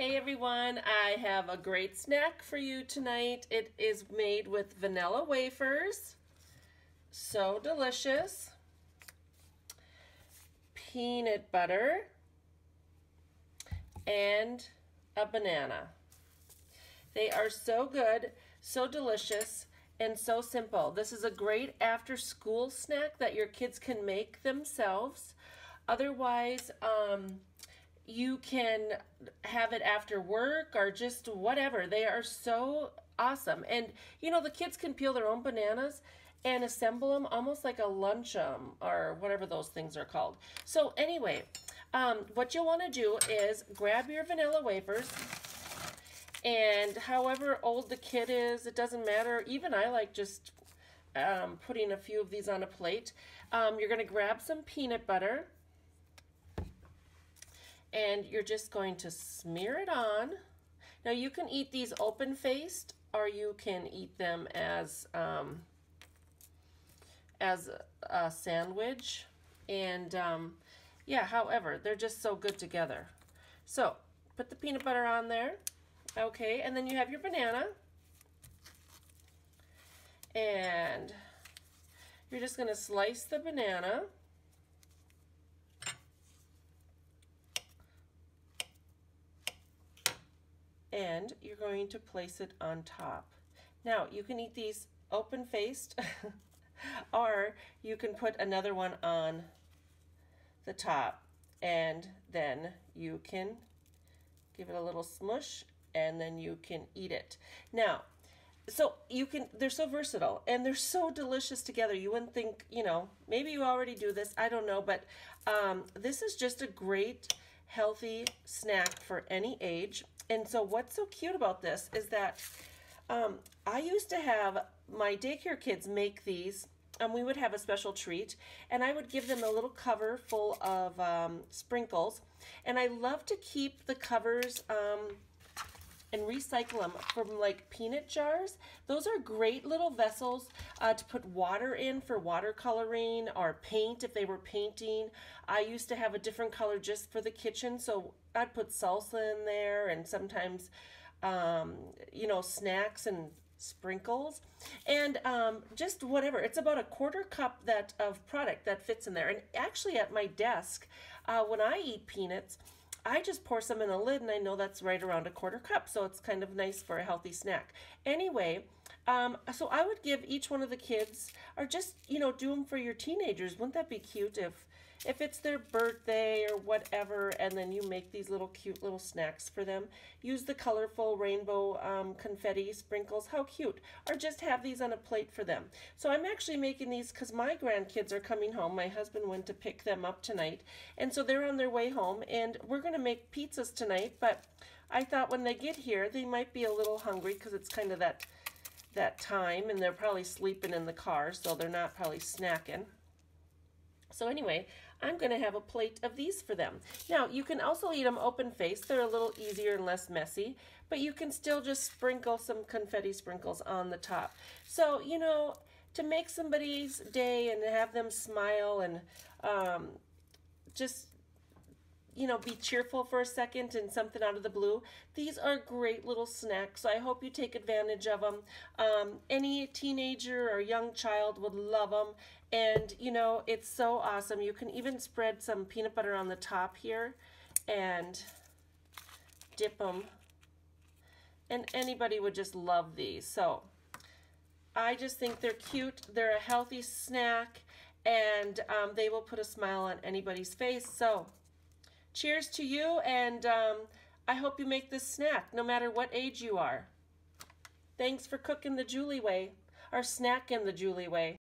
Hey everyone, I have a great snack for you tonight. It is made with vanilla wafers. So delicious. Peanut butter and a banana. They are so good, so delicious, and so simple. This is a great after school snack that your kids can make themselves. Otherwise, um, you can have it after work or just whatever. They are so awesome. And you know, the kids can peel their own bananas and assemble them almost like a luncheon or whatever those things are called. So anyway, um, what you'll want to do is grab your vanilla wafers and however old the kid is, it doesn't matter. Even I like just um, putting a few of these on a plate. Um, you're going to grab some peanut butter and you're just going to smear it on. Now you can eat these open-faced or you can eat them as um, as a sandwich. And um, yeah, however, they're just so good together. So put the peanut butter on there. Okay, and then you have your banana. And you're just going to slice the banana. And you're going to place it on top. Now, you can eat these open-faced or you can put another one on the top and then you can give it a little smush and then you can eat it. Now, so you can they're so versatile and they're so delicious together you wouldn't think you know maybe you already do this i don't know but um, this is just a great healthy snack for any age and so what's so cute about this is that um, i used to have my daycare kids make these and we would have a special treat and I would give them a little cover full of um, sprinkles. And I love to keep the covers um, and recycle them from like peanut jars. Those are great little vessels uh, to put water in for watercoloring or paint if they were painting. I used to have a different color just for the kitchen, so I'd put salsa in there and sometimes, um, you know, snacks and sprinkles and um, just whatever it's about a quarter cup that of product that fits in there and actually at my desk uh, when I eat peanuts I just pour some in the lid and I know that's right around a quarter cup. So it's kind of nice for a healthy snack. Anyway, um, so I would give each one of the kids, or just, you know, do them for your teenagers. Wouldn't that be cute if if it's their birthday or whatever, and then you make these little cute little snacks for them. Use the colorful rainbow um, confetti sprinkles. How cute. Or just have these on a plate for them. So I'm actually making these because my grandkids are coming home. My husband went to pick them up tonight. And so they're on their way home. And we're going to make pizzas tonight. But I thought when they get here, they might be a little hungry because it's kind of that that time and they're probably sleeping in the car so they're not probably snacking. So anyway, I'm going to have a plate of these for them. Now, you can also eat them open-faced. They're a little easier and less messy, but you can still just sprinkle some confetti sprinkles on the top. So, you know, to make somebody's day and have them smile and um, just you know, be cheerful for a second and something out of the blue. These are great little snacks. I hope you take advantage of them. Um, any teenager or young child would love them. And, you know, it's so awesome. You can even spread some peanut butter on the top here and dip them. And anybody would just love these. So I just think they're cute. They're a healthy snack. And um, they will put a smile on anybody's face. So Cheers to you, and um, I hope you make this snack no matter what age you are. Thanks for cooking the Julie way, or snacking the Julie way.